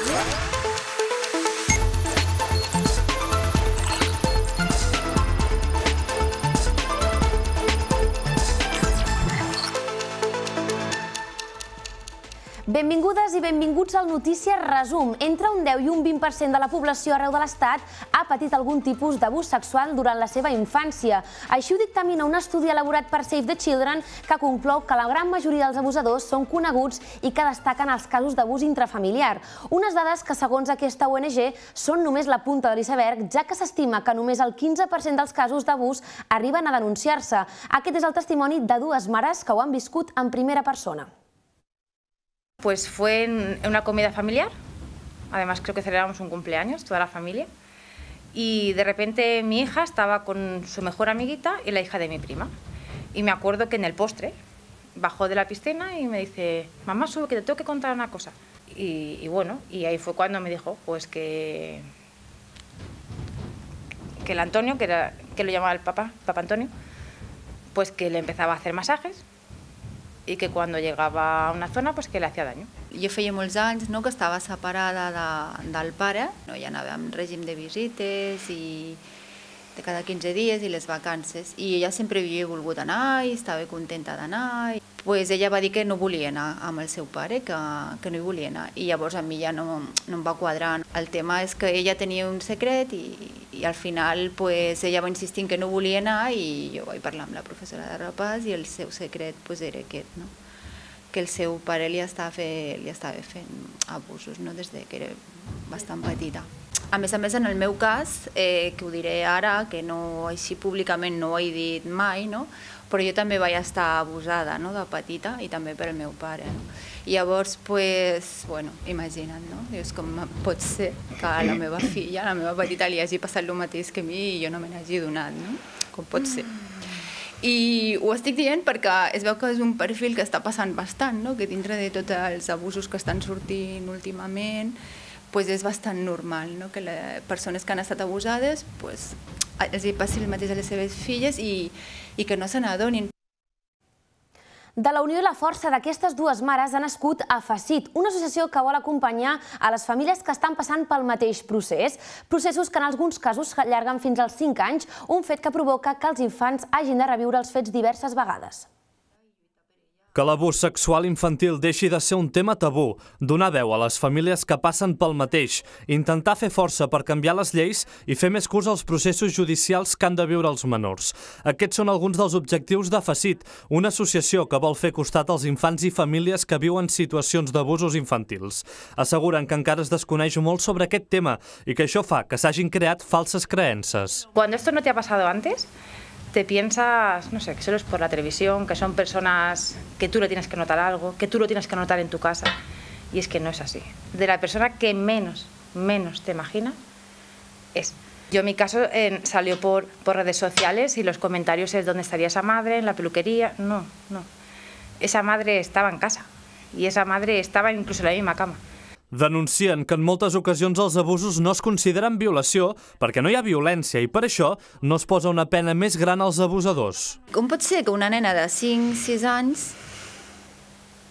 Música Benvingudes i benvinguts al Notícies Resum. Entre un 10 i un 20% de la població arreu de l'Estat ha patit algun tipus d'abús sexual durant la seva infància. Així ho dictamina un estudi elaborat per Save the Children que conclou que la gran majoria dels abusadors són coneguts i que destaquen els casos d'abús intrafamiliar. Unes dades que, segons aquesta ONG, són només la punta de l'iceberg, ja que s'estima que només el 15% dels casos d'abús arriben a denunciar-se. Aquest és el testimoni de dues mares que ho han viscut en primera persona. Pues fue en una comida familiar, además creo que celebramos un cumpleaños, toda la familia, y de repente mi hija estaba con su mejor amiguita y la hija de mi prima. Y me acuerdo que en el postre bajó de la piscina y me dice, mamá, sube que te tengo que contar una cosa. Y, bueno, y ahí fue cuando me dijo, pues que, que el Antonio, que, era, que lo llamaba el papá, papá Antonio, pues que le empezaba a hacer masajes i que quan llegava a una zona pues, que li feia dany. Jo feia molts anys no, que estava separada de, del pare, no, ja anava en règim de visites i de cada 15 dies i les vacances. I ella sempre havia volgut anar i estava contenta d'anar. Pues ella va dir que no volia anar amb el seu pare, que, que no hi volia anar. I llavors a mi ja no, no em va quadrar. El tema és que ella tenia un secret i, i al final pues, ella va insistir que no volia anar i jo vaig parlar amb la professora de repàs i el seu secret pues, era aquest, no? que el seu pare li estava, fe, li estava fent abusos no? des de que era bastant petita. A més a més, en el meu cas, eh, que ho diré ara, que no així públicament no ho he dit mai, no? però jo també vaig estar abusada no? de petita i també per el meu pare. No? Llavors, pues, bueno, imagina't, no? Dius, com pot ser que a la meva filla, a la meva petita, li hagi passat el mateix que a mi i jo no me n'hagi donat, no? Com pot ser? I ho estic dient perquè es veu que és un perfil que està passant bastant, no? que dintre de tots els abusos que estan sortint últimament, pues és bastant normal no? que les persones que han estat abusades pues, els hi passi el mateix a les seves filles i, i que no se n'adonin. De la unió i la força d'aquestes dues mares ha nascut AFACIT, una associació que vol acompanyar a les famílies que estan passant pel mateix procés. Processos que en alguns casos allarguen fins als 5 anys, un fet que provoca que els infants hagin de reviure els fets diverses vegades. Que l'abús sexual infantil deixi de ser un tema tabú, donar veu a les famílies que passen pel mateix, intentar fer força per canviar les lleis i fer més curts els processos judicials que han de viure els menors. Aquests són alguns dels objectius de FACIT, una associació que vol fer costat als infants i famílies que viuen situacions d'abusos infantils. Asseguren que encara es desconeix molt sobre aquest tema i que això fa que s'hagin creat falses creences. Quan esto no te ha pasado antes, te piensas, no sé, que solo es por la televisión, que son personas que tú le tienes que notar algo, que tú lo tienes que notar en tu casa. Y es que no es así. De la persona que menos, menos te imaginas, es. Yo en mi caso eh, salió por, por redes sociales y los comentarios es dónde estaría esa madre, en la peluquería. No, no. Esa madre estaba en casa y esa madre estaba incluso en la misma cama. Denuncien que en moltes ocasions els abusos no es consideren violació perquè no hi ha violència i per això no es posa una pena més gran als abusadors. Com pot ser que una nena de 5-6 anys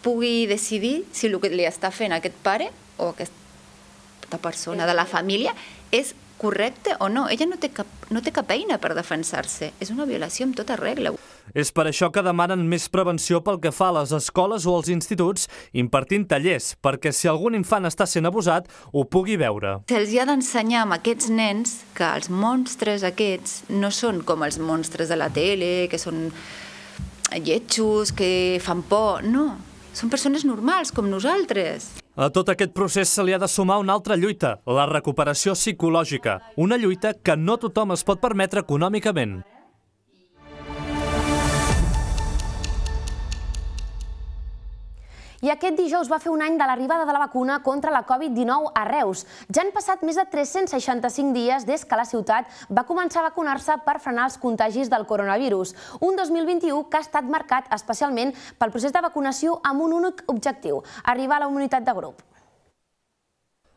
pugui decidir si el que li està fent aquest pare o aquesta persona de la família és correcte o no. Ella no té cap, no té cap eina per defensar-se. És una violació amb tota regla. És per això que demanen més prevenció pel que fa a les escoles o als instituts, impartint tallers, perquè si algun infant està sent abusat, ho pugui veure. Se'ls ha d'ensenyar a aquests nens que els monstres aquests no són com els monstres de la tele, que són lletjos, que fan por, no. Són persones normals, com nosaltres. A tot aquest procés se li ha de sumar una altra lluita, la recuperació psicològica. Una lluita que no tothom es pot permetre econòmicament. I aquest dijous va fer un any de l'arribada de la vacuna contra la Covid-19 a Reus. Ja han passat més de 365 dies des que la ciutat va començar a vacunar-se per frenar els contagis del coronavirus. Un 2021 que ha estat marcat especialment pel procés de vacunació amb un únic objectiu, arribar a la immunitat de grup.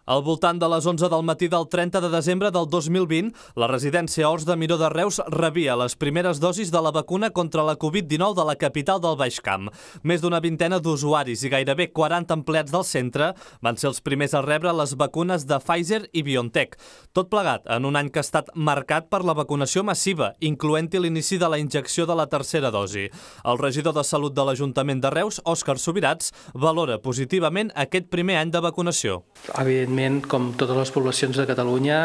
Al voltant de les 11 del matí del 30 de desembre del 2020, la residència Ors de Miró de Reus rebia les primeres dosis de la vacuna contra la Covid-19 de la capital del Baix Camp. Més d'una vintena d'usuaris i gairebé 40 empleats del centre van ser els primers a rebre les vacunes de Pfizer i BioNTech. Tot plegat en un any que ha estat marcat per la vacunació massiva, incloent-hi l'inici de la injecció de la tercera dosi. El regidor de Salut de l'Ajuntament de Reus, Òscar Subirats, valora positivament aquest primer any de vacunació. Evidentment, evidentment, com totes les poblacions de Catalunya,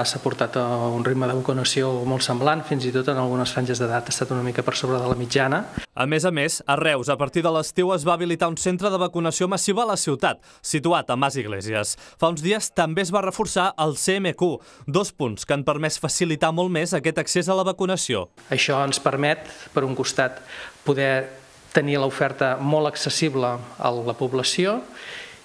eh, s'ha portat a un ritme de vacunació molt semblant, fins i tot en algunes franges d'edat ha estat una mica per sobre de la mitjana. A més a més, a Reus, a partir de l'estiu es va habilitar un centre de vacunació massiva a la ciutat, situat a Mas Iglesias. Fa uns dies també es va reforçar el CMQ, dos punts que han permès facilitar molt més aquest accés a la vacunació. Això ens permet, per un costat, poder tenir l'oferta molt accessible a la població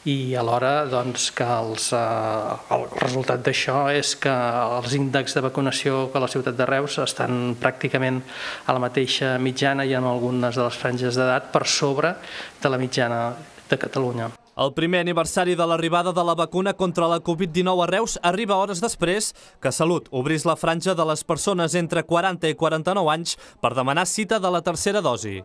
i alhora doncs, que els, eh, el resultat d'això és que els índexs de vacunació a la ciutat de Reus estan pràcticament a la mateixa mitjana i en algunes de les franges d'edat per sobre de la mitjana de Catalunya. El primer aniversari de l'arribada de la vacuna contra la Covid-19 a Reus arriba hores després que Salut obrís la franja de les persones entre 40 i 49 anys per demanar cita de la tercera dosi.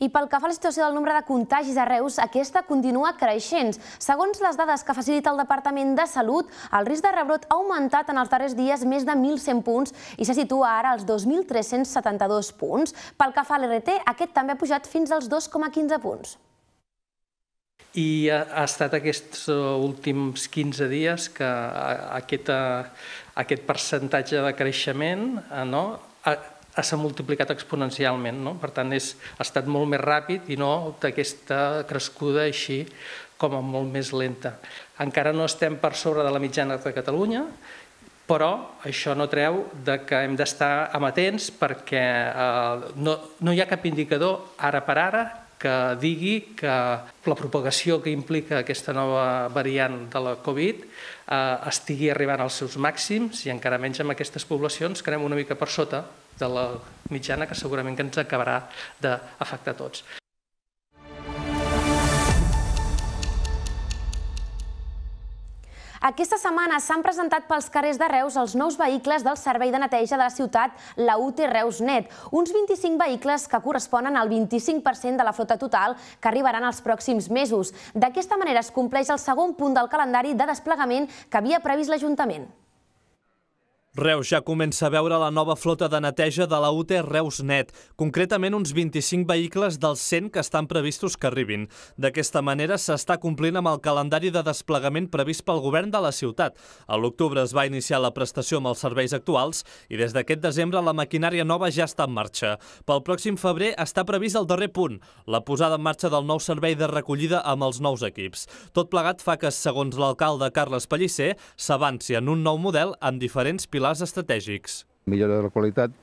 I pel que fa a la situació del nombre de contagis a Reus, aquesta continua creixent. Segons les dades que facilita el Departament de Salut, el risc de rebrot ha augmentat en els darrers dies més de 1.100 punts i se situa ara als 2.372 punts. Pel que fa a l'RT, aquest també ha pujat fins als 2,15 punts. I ha estat aquests últims 15 dies que aquest, aquest percentatge de creixement no, s'ha multiplicat exponencialment. No? Per tant, és, ha estat molt més ràpid i no d'aquesta crescuda així com a molt més lenta. Encara no estem per sobre de la mitjana de Catalunya, però això no treu de que hem d'estar amatents perquè eh, no, no hi ha cap indicador ara per ara que digui que la propagació que implica aquesta nova variant de la Covid estigui arribant als seus màxims i encara menys amb aquestes poblacions que anem una mica per sota de la mitjana que segurament que ens acabarà d'afectar tots. Aquesta setmana s'han presentat pels carrers de Reus els nous vehicles del Servei de Neteja de la ciutat, la UT Reus Net. Uns 25 vehicles que corresponen al 25% de la flota total que arribaran els pròxims mesos. D'aquesta manera es compleix el segon punt del calendari de desplegament que havia previst l'Ajuntament. Reus ja comença a veure la nova flota de neteja de la UT Reus Net, concretament uns 25 vehicles dels 100 que estan previstos que arribin. D'aquesta manera s'està complint amb el calendari de desplegament previst pel govern de la ciutat. A l'octubre es va iniciar la prestació amb els serveis actuals i des d'aquest desembre la maquinària nova ja està en marxa. Pel pròxim febrer està previst el darrer punt, la posada en marxa del nou servei de recollida amb els nous equips. Tot plegat fa que, segons l'alcalde Carles Pellicer, s'avanci en un nou model amb diferents pilars pilars estratègics. Millora de la qualitat,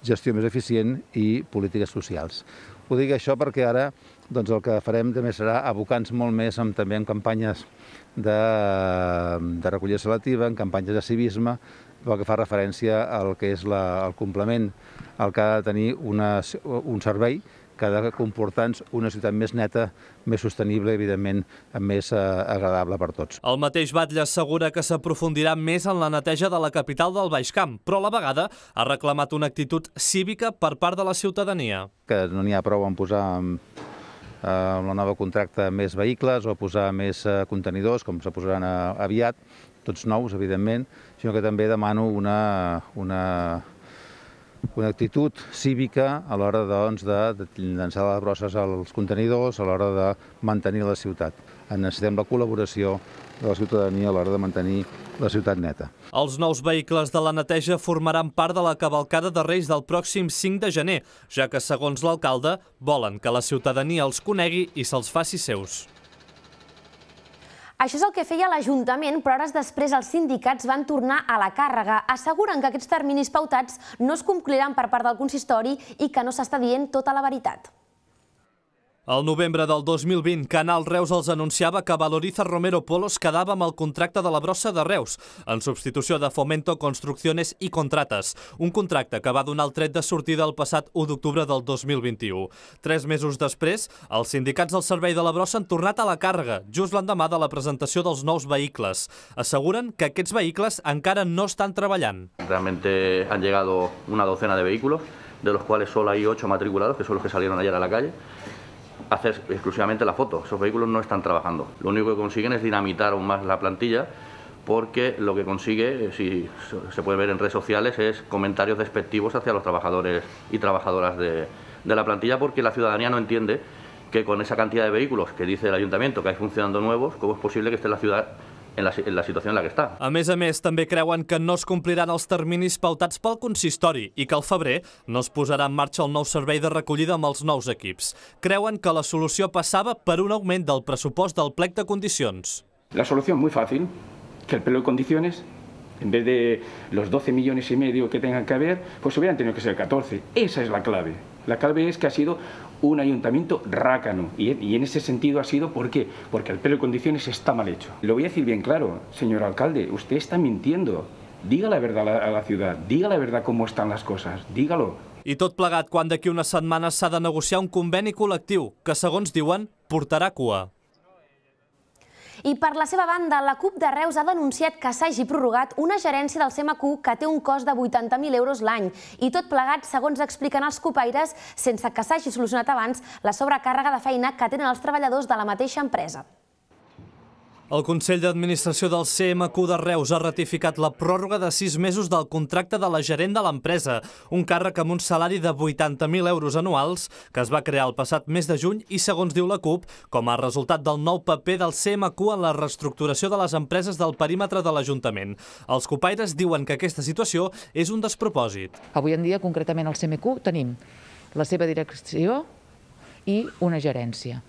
gestió més eficient i polítiques socials. Ho dic això perquè ara doncs, el que farem també serà abocar-nos molt més amb, també en campanyes de, de recollida selectiva, en campanyes de civisme, pel que fa referència al que és la, el complement al que ha de tenir una, un servei que ha de comportar-nos una ciutat més neta, més sostenible i, evidentment, més eh, agradable per tots. El mateix Batlle assegura que s'aprofundirà més en la neteja de la capital del Baix Camp, però a la vegada ha reclamat una actitud cívica per part de la ciutadania. Que no n'hi ha prou en posar eh, amb la nova contracte més vehicles o posar més eh, contenidors, com se posaran aviat, tots nous, evidentment, sinó que també demano una, una una actitud cívica a l'hora doncs, de, llançar les brosses als contenidors, a l'hora de mantenir la ciutat. Necessitem la col·laboració de la ciutadania a l'hora de mantenir la ciutat neta. Els nous vehicles de la neteja formaran part de la cavalcada de Reis del pròxim 5 de gener, ja que, segons l'alcalde, volen que la ciutadania els conegui i se'ls faci seus. Això és el que feia l'Ajuntament, però hores després els sindicats van tornar a la càrrega. Asseguren que aquests terminis pautats no es compliran per part del consistori i que no s'està dient tota la veritat. Al novembre del 2020, Canal Reus els anunciava que Valoriza Romero Polos quedava amb el contracte de la brossa de Reus, en substitució de Fomento Construcciones i Contrates, un contracte que va donar el tret de sortida el passat 1 d'octubre del 2021. Tres mesos després, els sindicats del servei de la brossa han tornat a la càrrega, just l'endemà de la presentació dels nous vehicles. Asseguren que aquests vehicles encara no estan treballant. Realmente han llegado una docena de vehículos, de los cuales solo hay ocho matriculados, que son los que salieron ayer a la calle. Hacer exclusivamente la foto. Esos vehículos no están trabajando. Lo único que consiguen es dinamitar aún más la plantilla porque lo que consigue, eh, si se puede ver en redes sociales, es comentarios despectivos hacia los trabajadores y trabajadoras de, de la plantilla porque la ciudadanía no entiende que con esa cantidad de vehículos que dice el ayuntamiento que hay funcionando nuevos, ¿cómo es posible que esté la ciudad en la, en la situació en la que està. A més a més, també creuen que no es compliran els terminis pautats pel consistori i que al febrer no es posarà en marxa el nou servei de recollida amb els nous equips. Creuen que la solució passava per un augment del pressupost del plec de condicions. La solució és molt fàcil, que el plec de condiciones en vez de los 12 millones y medio que tengan que haber, pues hubieran tenido que ser 14. Esa es la clave. La clave es que ha sido un ayuntamiento rácano. Y, y, en ese sentido ha sido, ¿por qué? Porque el pelo de condiciones está mal hecho. Lo voy a decir bien claro, señor alcalde, usted está mintiendo. Diga la verdad a la, a la ciudad, diga la verdad cómo están las cosas, dígalo. I tot plegat quan d'aquí unes setmanes s'ha de negociar un conveni col·lectiu que, segons diuen, portarà cua. I per la seva banda, la CUP de Reus ha denunciat que s'hagi prorrogat una gerència del CMQ que té un cost de 80.000 euros l'any. I tot plegat, segons expliquen els copaires, sense que s'hagi solucionat abans la sobrecàrrega de feina que tenen els treballadors de la mateixa empresa. El Consell d'Administració del CMQ de Reus ha ratificat la pròrroga de sis mesos del contracte de la gerent de l'empresa, un càrrec amb un salari de 80.000 euros anuals que es va crear el passat mes de juny i, segons diu la CUP, com a resultat del nou paper del CMQ en la reestructuració de les empreses del perímetre de l'Ajuntament. Els copaires diuen que aquesta situació és un despropòsit. Avui en dia, concretament al CMQ, tenim la seva direcció i una gerència,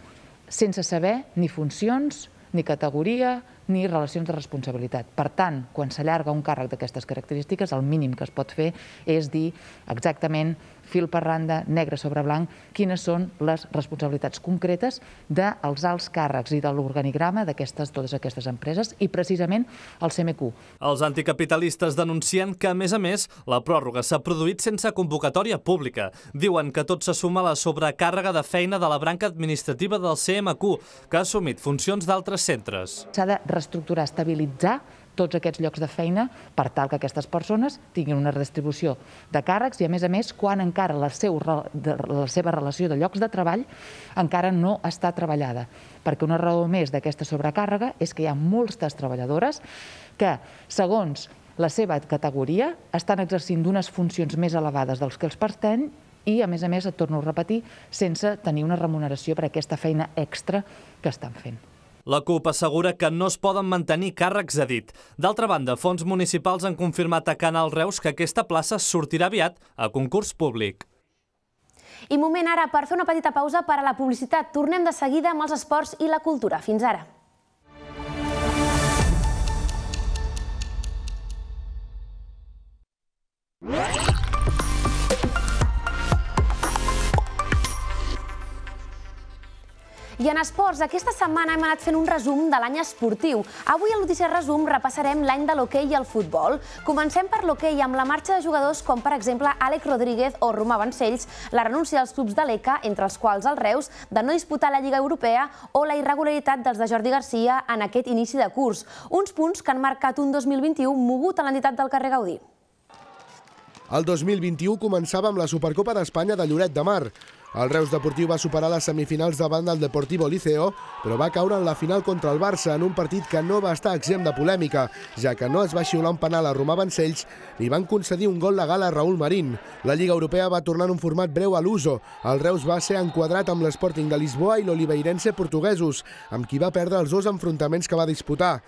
sense saber ni funcions, ni categoria, ni relacions de responsabilitat. Per tant, quan s'allarga un càrrec d'aquestes característiques, el mínim que es pot fer és dir exactament fil per randa, negre sobre blanc, quines són les responsabilitats concretes dels alts càrrecs i de l'organigrama d'aquestes totes aquestes empreses i precisament el CMQ. Els anticapitalistes denuncien que, a més a més, la pròrroga s'ha produït sense convocatòria pública. Diuen que tot se suma a la sobrecàrrega de feina de la branca administrativa del CMQ, que ha assumit funcions d'altres centres. S'ha de reestructurar, estabilitzar tots aquests llocs de feina per tal que aquestes persones tinguin una redistribució de càrrecs i, a més a més, quan encara la, seu, la seva relació de llocs de treball encara no està treballada. Perquè una raó més d'aquesta sobrecàrrega és que hi ha moltes treballadores que, segons la seva categoria, estan exercint unes funcions més elevades dels que els pertany i, a més a més, et torno a repetir, sense tenir una remuneració per aquesta feina extra que estan fent. La CUP assegura que no es poden mantenir càrrecs a dit. D'altra banda, fons municipals han confirmat a Canal Reus que aquesta plaça sortirà aviat a concurs públic. I moment ara per fer una petita pausa per a la publicitat. Tornem de seguida amb els esports i la cultura. Fins ara. I en esports, aquesta setmana hem anat fent un resum de l'any esportiu. Avui a Notícies Resum repassarem l'any de l'hoquei i el futbol. Comencem per l'hoquei amb la marxa de jugadors com, per exemple, Àlex Rodríguez o Romà Vancells, la renúncia dels clubs de l'ECA, entre els quals el Reus, de no disputar la Lliga Europea o la irregularitat dels de Jordi Garcia en aquest inici de curs. Uns punts que han marcat un 2021 mogut a l'entitat del carrer Gaudí. El 2021 començava amb la Supercopa d'Espanya de Lloret de Mar. El Reus Deportiu va superar les semifinals davant del Deportivo Liceo, però va caure en la final contra el Barça en un partit que no va estar exempt de polèmica, ja que no es va xiular un penal a Romà Vancells ni van concedir un gol legal a Raúl Marín. La Lliga Europea va tornar en un format breu a l'uso. El Reus va ser enquadrat amb l'Sporting de Lisboa i l'Oliveirense portuguesos, amb qui va perdre els dos enfrontaments que va disputar.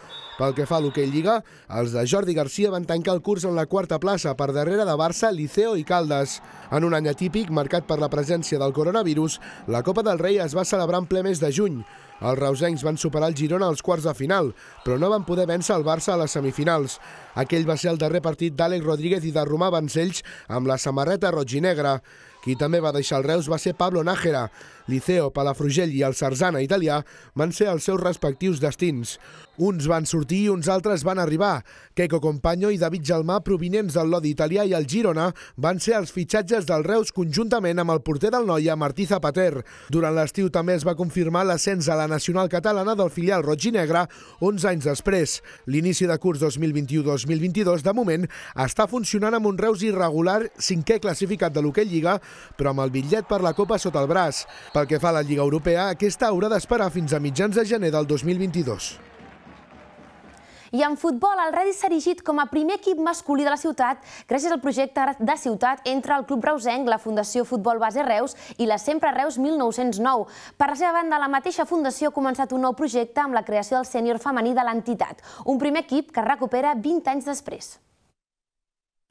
Pel que fa a l'hoquei Lliga, els de Jordi Garcia van tancar el curs en la quarta plaça per darrere de Barça, Liceo i Caldes. En un any atípic, marcat per la presència del coronavirus, la Copa del Rei es va celebrar en ple mes de juny. Els reusencs van superar el Girona als quarts de final, però no van poder vèncer el Barça a les semifinals. Aquell va ser el darrer partit d'Àlex Rodríguez i de Romà Vancells amb la samarreta roig i negra. Qui també va deixar el Reus va ser Pablo Nájera. Liceo, Palafrugell i el Sarzana italià van ser els seus respectius destins. Uns van sortir i uns altres van arribar. Keiko Compagno i David Gelmà, provinents del Lodi italià i el Girona, van ser els fitxatges del Reus conjuntament amb el porter del Noia, Martí Zapater. Durant l'estiu també es va confirmar l'ascens a la nacional catalana del filial roig i negre 11 anys després. L'inici de curs 2021-2022, de moment, està funcionant amb un Reus irregular, cinquè classificat de l'Hockey Lliga, però amb el bitllet per la Copa sota el braç. Pel que fa a la Lliga Europea, aquesta haurà d'esperar fins a mitjans de gener del 2022. I en futbol, el Redis s'ha erigit com a primer equip masculí de la ciutat gràcies al projecte de ciutat entre el Club Reusenc, la Fundació Futbol Base Reus i la Sempre Reus 1909. Per la seva banda, la mateixa fundació ha començat un nou projecte amb la creació del sènior femení de l'entitat, un primer equip que recupera 20 anys després.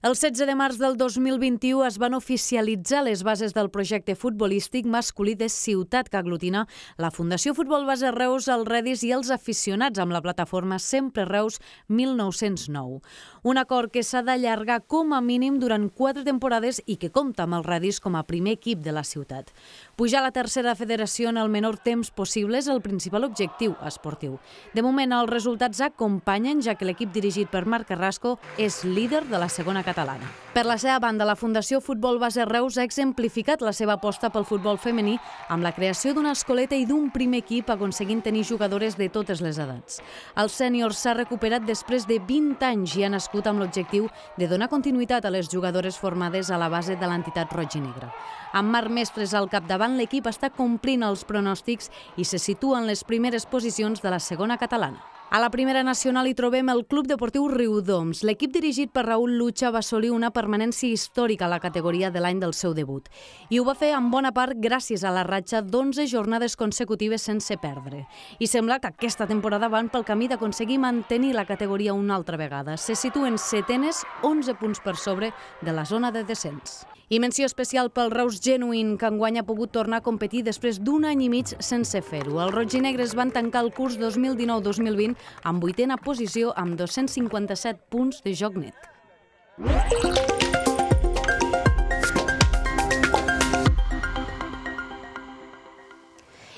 El 16 de març del 2021 es van oficialitzar les bases del projecte futbolístic masculí de Ciutat que aglutina la Fundació Futbol Base Reus, el Redis i els aficionats amb la plataforma Sempre Reus 1909. Un acord que s'ha d'allargar com a mínim durant quatre temporades i que compta amb el Redis com a primer equip de la ciutat. Pujar a la tercera federació en el menor temps possible és el principal objectiu esportiu. De moment, els resultats acompanyen, ja que l'equip dirigit per Marc Carrasco és líder de la segona catalana. Per la seva banda, la Fundació Futbol Base Reus ha exemplificat la seva aposta pel futbol femení amb la creació d'una escoleta i d'un primer equip aconseguint tenir jugadores de totes les edats. El sènior s'ha recuperat després de 20 anys i ha nascut amb l'objectiu de donar continuïtat a les jugadores formades a la base de l'entitat roig i negra. Amb Marc Mestres al capdavant, l'equip està complint els pronòstics i se situa en les primeres posicions de la segona catalana. A la primera nacional hi trobem el Club Deportiu Riudoms. L'equip dirigit per Raül Lucha va assolir una permanència històrica a la categoria de l'any del seu debut. I ho va fer en bona part gràcies a la ratxa d'11 jornades consecutives sense perdre. I sembla que aquesta temporada van pel camí d'aconseguir mantenir la categoria una altra vegada. Se situen setenes 11 punts per sobre de la zona de descens. I menció especial pel Reus Genuine, que enguany ha pogut tornar a competir després d'un any i mig sense fer-ho. Els roig i negres van tancar el curs 2019-2020 amb vuitena posició amb 257 punts de joc net.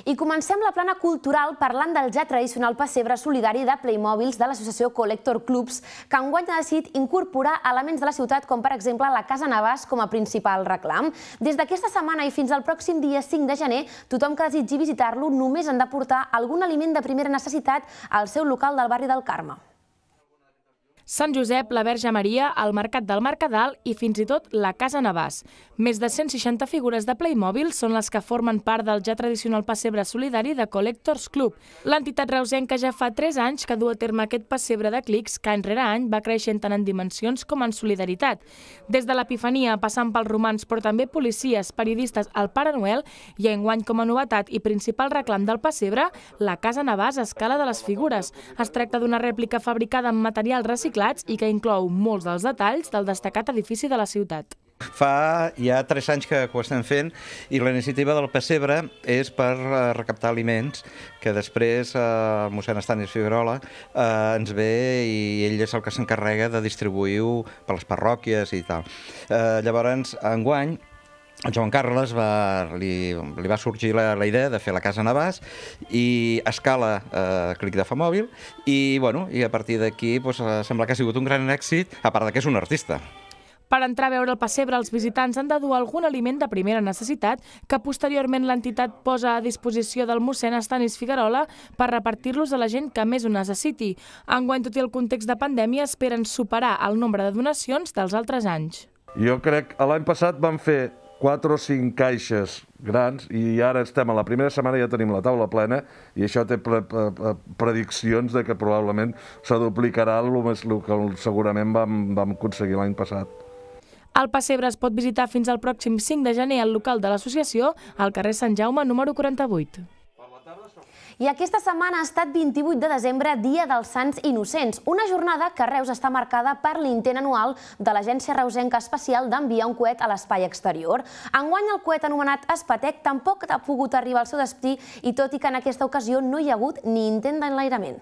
I comencem la plana cultural parlant del ja tradicional pessebre solidari de Playmobils de l'associació Collector Clubs, que enguany ha decidit incorporar elements de la ciutat, com per exemple la Casa Navàs com a principal reclam. Des d'aquesta setmana i fins al pròxim dia 5 de gener, tothom que desitgi visitar-lo només han de portar algun aliment de primera necessitat al seu local del barri del Carme. Sant Josep, la Verge Maria, el Mercat del Mercadal i fins i tot la Casa Navàs. Més de 160 figures de Playmobil són les que formen part del ja tradicional pessebre solidari de Collectors Club. L'entitat reusenca ja fa 3 anys que du a terme aquest pessebre de clics que any rere any va creixent tant en dimensions com en solidaritat. Des de l'Epifania, passant pels romans, però també policies, periodistes, el Pare Noel i enguany com a novetat i principal reclam del pessebre, la Casa Navàs a escala de les figures. Es tracta d'una rèplica fabricada amb material reciclat reciclats i que inclou molts dels detalls del destacat edifici de la ciutat. Fa ja tres anys que ho estem fent i la iniciativa del Pessebre és per uh, recaptar aliments que després uh, el mossèn Estanis Figuerola uh, ens ve i ell és el que s'encarrega de distribuir-ho per les parròquies i tal. Uh, llavors, enguany, el Joan Carles va, li, li va sorgir la, la idea de fer la Casa Navàs i a escala eh, clic de fa mòbil i, bueno, i a partir d'aquí pues, eh, sembla que ha sigut un gran èxit, a part de que és un artista. Per entrar a veure el pessebre, els visitants han de dur algun aliment de primera necessitat que posteriorment l'entitat posa a disposició del mossèn Estanis Figuerola per repartir-los a la gent que més ho necessiti. Enguany, tot i el context de pandèmia, esperen superar el nombre de donacions dels altres anys. Jo crec que l'any passat van fer 4 o 5 caixes grans i ara estem a la primera setmana ja tenim la taula plena i això té pre pre prediccions de que probablement se duplicarà el, més, el que segurament vam, vam aconseguir l'any passat. El pessebre es pot visitar fins al pròxim 5 de gener al local de l'associació, al carrer Sant Jaume, número 48. I aquesta setmana ha estat 28 de desembre, Dia dels Sants Innocents, una jornada que Reus està marcada per l'intent anual de l'Agència Reusenca Espacial d'enviar un coet a l'espai exterior. Enguany el coet anomenat Espatec tampoc ha pogut arribar al seu destí i tot i que en aquesta ocasió no hi ha hagut ni intent d'enlairament.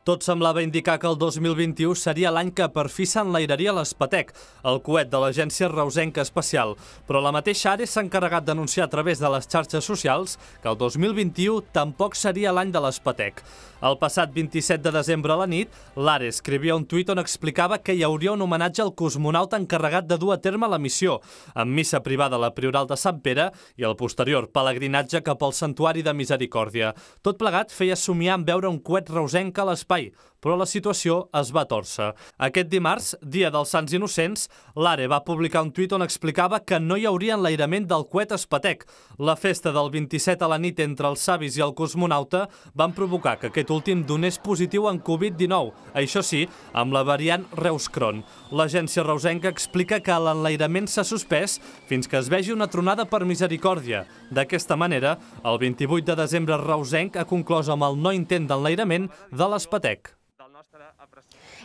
Tot semblava indicar que el 2021 seria l'any que per fi s'enlairaria l'Espatec, el coet de l'agència reusenca espacial, però la mateixa Ares s'ha encarregat d'anunciar a través de les xarxes socials que el 2021 tampoc seria l'any de l'Espatec. El passat 27 de desembre a la nit, l'Ares escrivia un tuit on explicava que hi hauria un homenatge al cosmonauta encarregat de dur a terme la missió, amb missa privada a la Prioral de Sant Pere i el posterior pelegrinatge cap al Santuari de Misericòrdia. Tot plegat feia somiar en veure un coet reusenc a l'espai, però la situació es va torcer. Aquest dimarts, dia dels Sants Innocents, l'ARE va publicar un tuit on explicava que no hi hauria enlairament del coet Espatec. La festa del 27 a la nit entre els savis i el cosmonauta van provocar que aquest últim donés positiu en Covid-19, això sí, amb la variant Reus-Cron. L'agència reusenca explica que l'enlairament s'ha suspès fins que es vegi una tronada per misericòrdia. D'aquesta manera, el 28 de desembre reusenc ha conclòs amb el no intent d'enlairament de l'Espatec.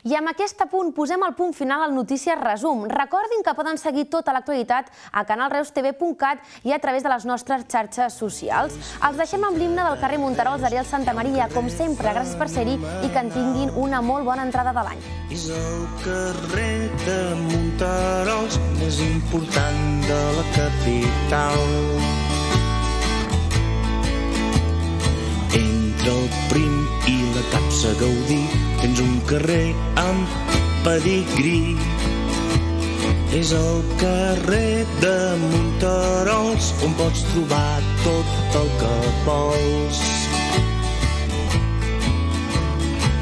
I amb aquest punt posem el punt final al Notícies Resum. Recordin que poden seguir tota l'actualitat a canalreustv.cat i a través de les nostres xarxes socials. Els deixem amb l'himne del carrer Monterols d'Ariel Santa Maria. Com sempre, gràcies per ser-hi i que en tinguin una molt bona entrada de l'any. És el carrer de Monterols més important de la capital. Entre el prim i la capsa Gaudí tens un carrer amb pedigrí. És el carrer de Monterols on pots trobar tot el que vols.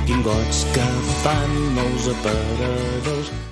Tingots que fan nous aparadors.